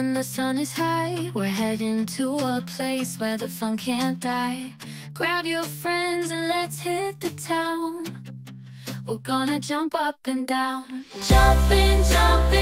when the sun is high. We're heading to a place where the fun can't die. Grab your friends and let's hit the town. We're gonna jump up and down. Jumping, jumping,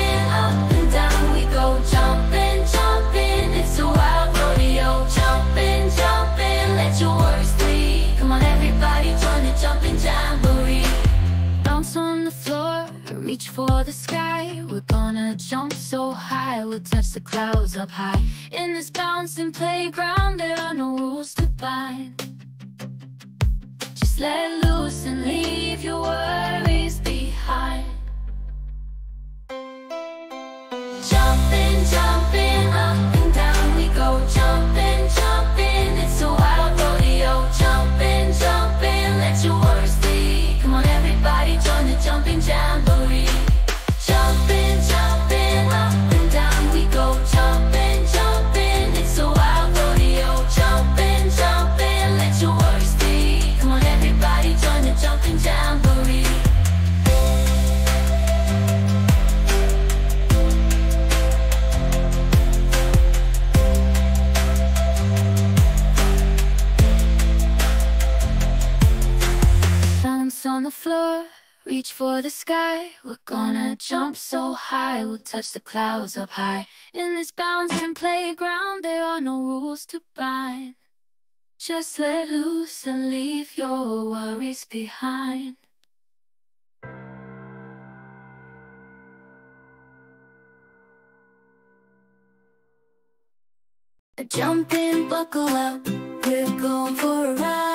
reach for the sky. We're gonna jump so high, we'll touch the clouds up high. In this bouncing playground, there are no rules to bind. Just let loose on the floor, reach for the sky. We're gonna jump so high, we'll touch the clouds up high. In this bouncing playground, there are no rules to bind. Just let loose and leave your worries behind. Jump in, buckle up, we're going for a ride.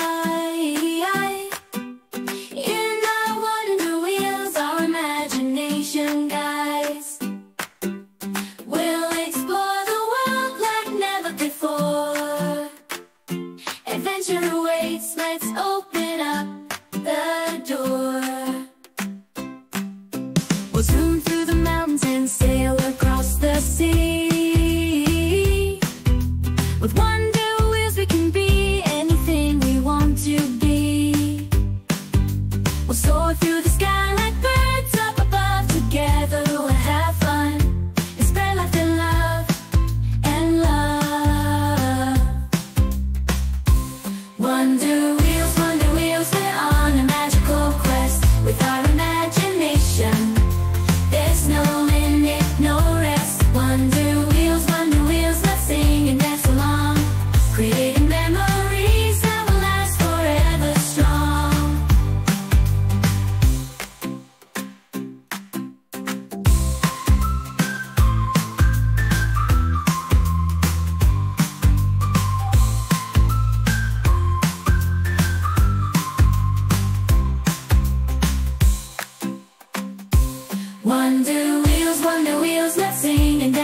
Wonder wheels, wonder wheels, let's sing and